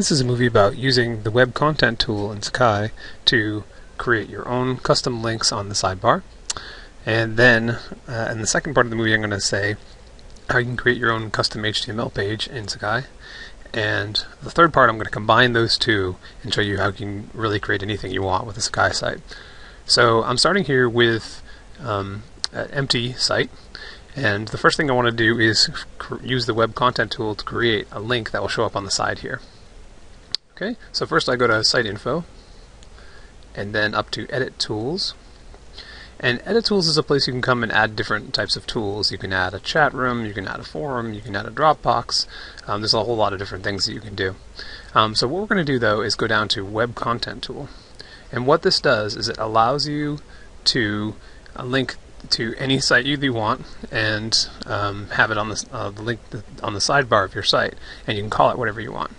This is a movie about using the web content tool in Sakai to create your own custom links on the sidebar. And then uh, in the second part of the movie, I'm going to say how you can create your own custom HTML page in Sakai. And the third part, I'm going to combine those two and show you how you can really create anything you want with a Sakai site. So I'm starting here with um, an empty site. And the first thing I want to do is use the web content tool to create a link that will show up on the side here. Okay, so first I go to Site Info, and then up to Edit Tools. And Edit Tools is a place you can come and add different types of tools. You can add a chat room, you can add a forum, you can add a Dropbox. Um, there's a whole lot of different things that you can do. Um, so what we're going to do though is go down to Web Content Tool. And what this does is it allows you to uh, link to any site you want and um, have it on the, uh, the link on the sidebar of your site, and you can call it whatever you want.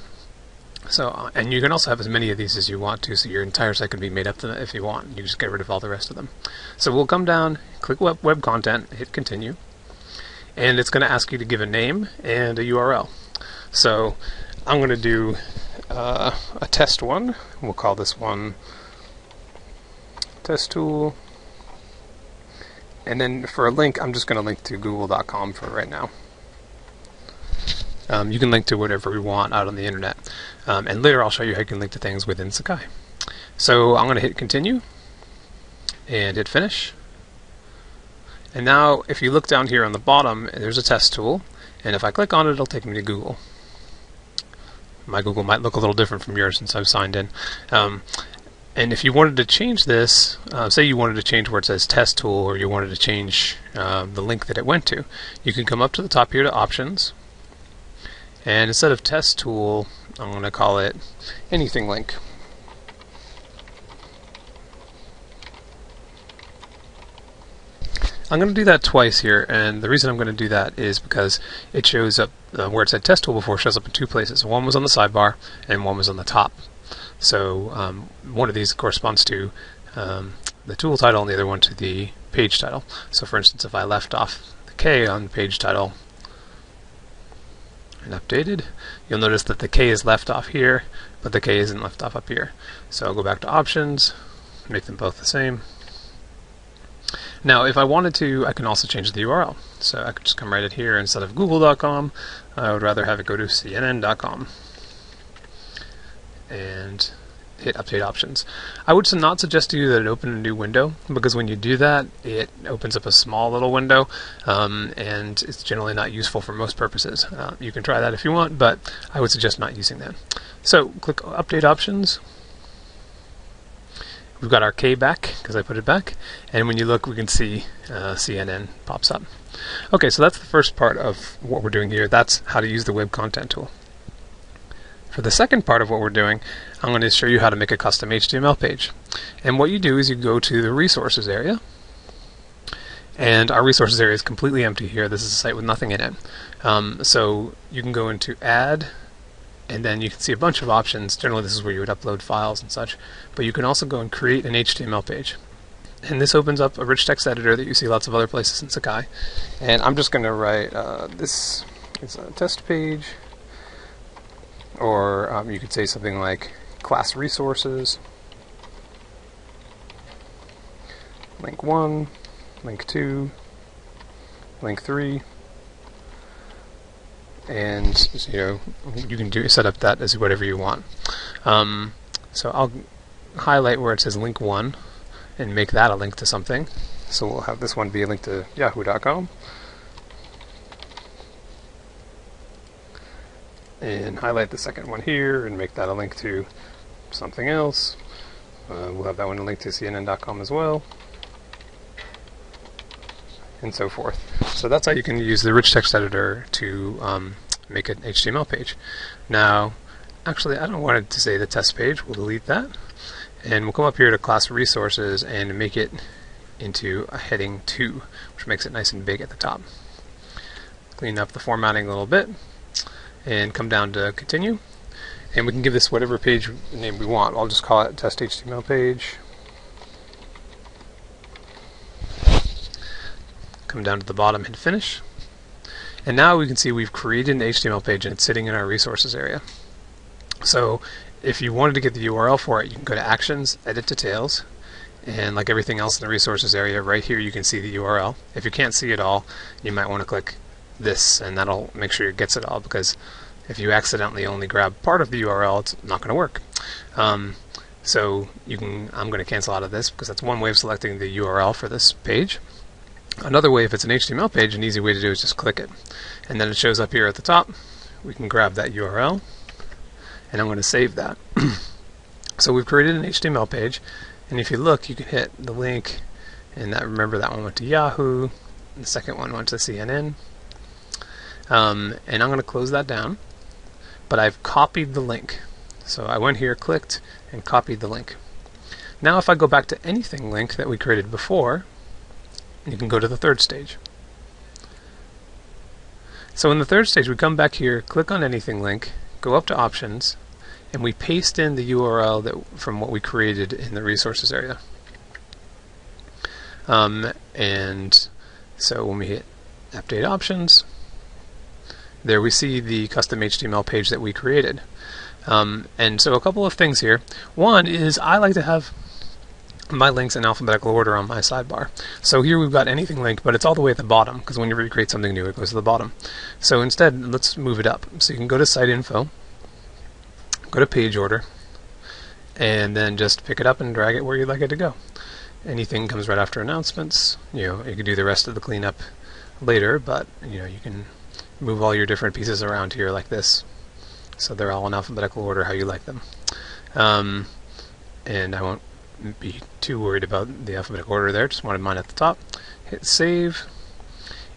So, uh, and you can also have as many of these as you want to, so your entire site can be made up to if you want. You just get rid of all the rest of them. So we'll come down, click web, web content, hit continue, and it's going to ask you to give a name and a URL. So I'm going to do uh, a test one. We'll call this one test tool. And then for a link, I'm just going to link to google.com for right now. Um, you can link to whatever you want out on the internet. Um, and later I'll show you how you can link to things within Sakai. So I'm going to hit continue and hit finish. And now if you look down here on the bottom, there's a test tool. And if I click on it, it'll take me to Google. My Google might look a little different from yours since I've signed in. Um, and if you wanted to change this, uh, say you wanted to change where it says test tool or you wanted to change uh, the link that it went to, you can come up to the top here to options and instead of test tool, I'm going to call it anything link. I'm going to do that twice here, and the reason I'm going to do that is because it shows up uh, where it said test tool before shows up in two places. One was on the sidebar, and one was on the top. So um, one of these corresponds to um, the tool title, and the other one to the page title. So for instance, if I left off the K on page title, and updated, you'll notice that the K is left off here, but the K isn't left off up here. So I'll go back to options, make them both the same. Now, if I wanted to, I can also change the URL. So I could just come right in here instead of google.com, I would rather have it go to cnn.com. And hit update options. I would not suggest to you that it open a new window because when you do that, it opens up a small little window um, and it's generally not useful for most purposes. Uh, you can try that if you want, but I would suggest not using that. So click update options. We've got our K back because I put it back, and when you look, we can see uh, CNN pops up. Okay, so that's the first part of what we're doing here. That's how to use the web content tool. For the second part of what we're doing, I'm going to show you how to make a custom HTML page. And what you do is you go to the resources area, and our resources area is completely empty here. This is a site with nothing in it. Um, so you can go into add, and then you can see a bunch of options. Generally, this is where you would upload files and such. But you can also go and create an HTML page. And this opens up a rich text editor that you see lots of other places in Sakai. And I'm just going to write uh, this is a test page or um, you could say something like class resources, link 1, link 2, link 3, and you know you can do set up that as whatever you want. Um, so I'll highlight where it says link 1 and make that a link to something. So we'll have this one be a link to yahoo.com. and highlight the second one here and make that a link to something else. Uh, we'll have that one a link to CNN.com as well, and so forth. So that's how you can use the rich text editor to um, make an HTML page. Now, actually, I don't want it to say the test page. We'll delete that, and we'll come up here to class resources and make it into a heading 2, which makes it nice and big at the top. Clean up the formatting a little bit, and come down to continue. And we can give this whatever page name we want. I'll just call it test HTML page. Come down to the bottom, hit finish. And now we can see we've created an HTML page and it's sitting in our resources area. So if you wanted to get the URL for it, you can go to Actions, Edit Details, and like everything else in the resources area, right here you can see the URL. If you can't see it all, you might want to click this, and that'll make sure it gets it all, because if you accidentally only grab part of the URL, it's not going to work. Um, so you can, I'm going to cancel out of this because that's one way of selecting the URL for this page. Another way, if it's an HTML page, an easy way to do is just click it. And then it shows up here at the top. We can grab that URL, and I'm going to save that. so we've created an HTML page, and if you look, you can hit the link, and that remember that one went to Yahoo, the second one went to CNN. Um, and I'm going to close that down, but I've copied the link. So I went here, clicked, and copied the link. Now if I go back to anything link that we created before, you can go to the third stage. So in the third stage, we come back here, click on anything link, go up to options, and we paste in the URL that from what we created in the resources area. Um, and so when we hit update options, there we see the custom HTML page that we created. Um, and so a couple of things here. One is I like to have my links in alphabetical order on my sidebar. So here we've got anything link, but it's all the way at the bottom, because whenever you create something new, it goes to the bottom. So instead, let's move it up. So you can go to Site Info, go to Page Order, and then just pick it up and drag it where you'd like it to go. Anything comes right after announcements. You know, you can do the rest of the cleanup later, but you know, you can move all your different pieces around here like this. So they're all in alphabetical order how you like them. Um, and I won't be too worried about the alphabetical order there, just wanted mine at the top. Hit save,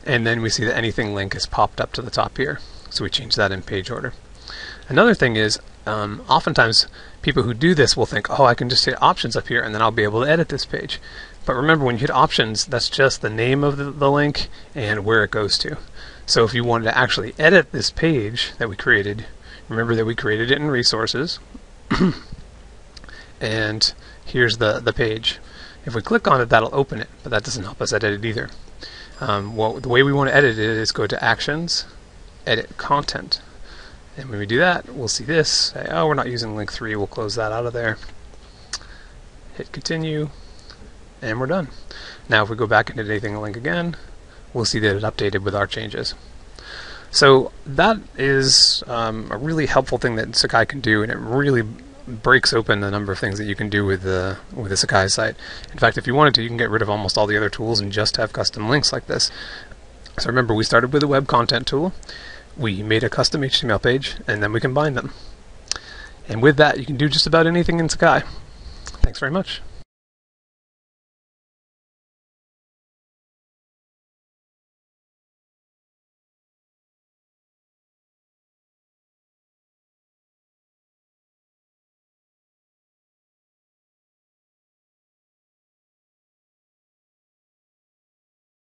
and then we see that anything link has popped up to the top here. So we change that in page order. Another thing is, um, oftentimes people who do this will think, oh, I can just hit options up here and then I'll be able to edit this page. But remember, when you hit options, that's just the name of the, the link and where it goes to. So if you wanted to actually edit this page that we created, remember that we created it in resources. and here's the, the page. If we click on it, that'll open it, but that doesn't help us edit it either. Um, well, the way we want to edit it is go to Actions, Edit Content. And when we do that, we'll see this. Say, oh, we're not using link 3. We'll close that out of there. Hit Continue, and we're done. Now if we go back into anything link again, we'll see that it updated with our changes. So that is um, a really helpful thing that Sakai can do, and it really breaks open the number of things that you can do with the with the Sakai site. In fact, if you wanted to, you can get rid of almost all the other tools and just have custom links like this. So remember, we started with a web content tool. We made a custom HTML page, and then we combined them. And with that, you can do just about anything in Sakai. Thanks very much.